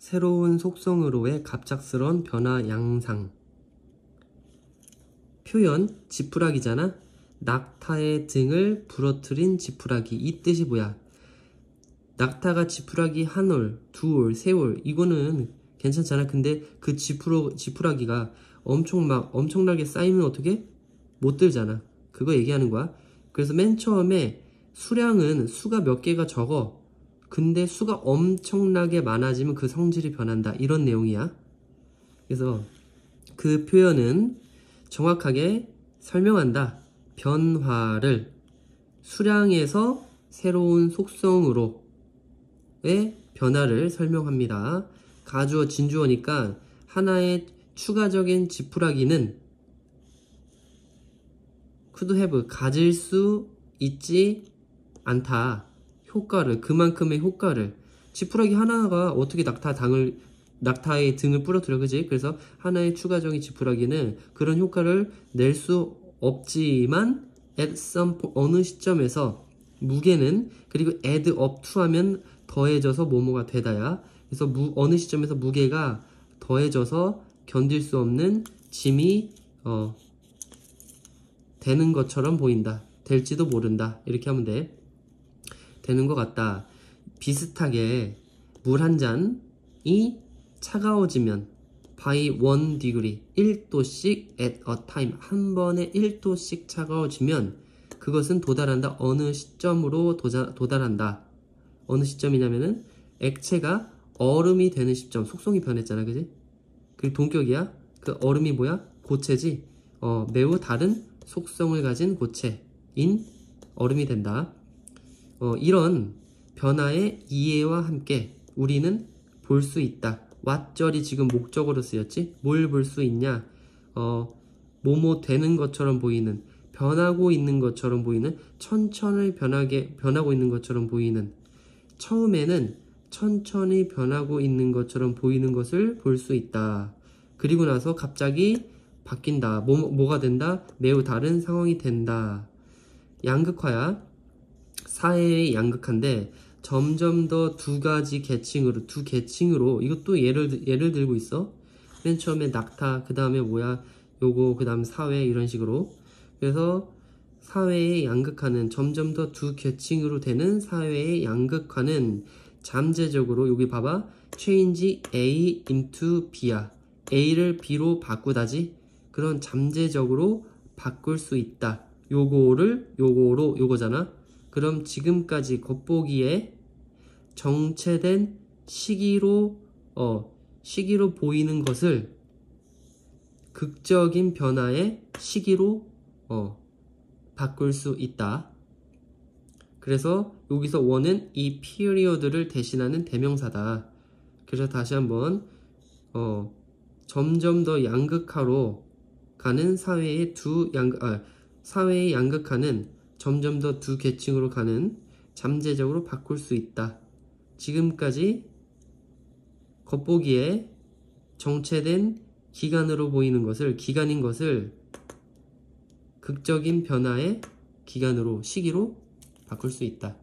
새로운 속성으로의 갑작스러운 변화 양상. 표현 지푸라기잖아. 낙타의 등을 부러뜨린 지푸라기 이 뜻이 뭐야? 낙타가 지푸라기 한 올, 두 올, 세 올 이거는 괜찮잖아. 근데 그 지푸러, 지푸라기가 엄청 막 엄청나게 쌓이면 어떻게? 못 들잖아. 그거 얘기하는 거야. 그래서 맨 처음에 수량은 수가 몇 개가 적어. 근데 수가 엄청나게 많아지면 그 성질이 변한다. 이런 내용이야. 그래서 그 표현은 정확하게 설명한다. 변화를 수량에서 새로운 속성으로의 변화를 설명합니다. 가주어 진주어니까 하나의 추가적인 지푸라기는 could have 가질 수 있지 않다. 효과를 그만큼의 효과를. 지푸라기 하나가 어떻게 낙타 당을 낙타의 등을 부러뜨려 그지? 그래서 하나의 추가적인 지푸라기는 그런 효과를 낼 수 없지만 at some point, 어느 시점에서 무게는 그리고 add up to 하면 더해져서 뭐뭐가 되다야. 그래서 무, 어느 시점에서 무게가 더해져서 견딜 수 없는 짐이 어, 되는 것처럼 보인다. 될지도 모른다. 이렇게 하면 돼 되는 것 같다. 비슷하게 물 한 잔이 차가워지면 by 1 degree 1도씩 at a time 한 번에 1도씩 차가워지면 그것은 도달한다. 어느 시점으로 도자, 도달한다. 어느 시점이냐면은 액체가 얼음이 되는 시점 속성이 변했잖아 그지? 그리고 동격이야. 그 얼음이 뭐야? 고체지? 어, 매우 다른 속성을 가진 고체인 얼음이 된다 어, 이런 변화의 이해와 함께 우리는 볼 수 있다 왓절이 지금 목적으로 쓰였지? 뭘 볼 수 있냐? 어, 뭐뭐 되는 것처럼 보이는, 변하고 있는 것처럼 보이는, 천천히 변하게, 변하고 있는 것처럼 보이는, 처음에는 천천히 변하고 있는 것처럼 보이는 것을 볼 수 있다. 그리고 나서 갑자기 바뀐다. 뭐, 뭐가 된다? 매우 다른 상황이 된다. 양극화야. 사회의 양극화인데, 점점 더 두 가지 계층으로 두 계층으로 이것도 예를 예를 들고 있어. 맨 처음에 낙타 그 다음에 뭐야 요거 그 다음 사회 이런 식으로. 그래서 사회의 양극화는 점점 더 두 계층으로 되는 사회의 양극화는 잠재적으로 여기 봐봐. Change A into B야. A를 B로 바꾸다지 그런 잠재적으로 바꿀 수 있다. 요거를 요거로 요거잖아 그럼 지금까지 겉보기에 정체된 시기로 어 시기로 보이는 것을 극적인 변화의 시기로 어 바꿀 수 있다. 그래서 여기서 원은 이 피리어드를 대신하는 대명사다. 그래서 다시 한번 어 점점 더 양극화로 가는 사회의 두 양극 아, 사회의 양극화는 점점 더 두 계층으로 가는 잠재적으로 바꿀 수 있다. 지금까지 겉보기에 정체된 기간으로 보이는 것을 기간인 것을 극적인 변화의 기간으로 시기로 바꿀 수 있다.